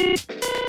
Música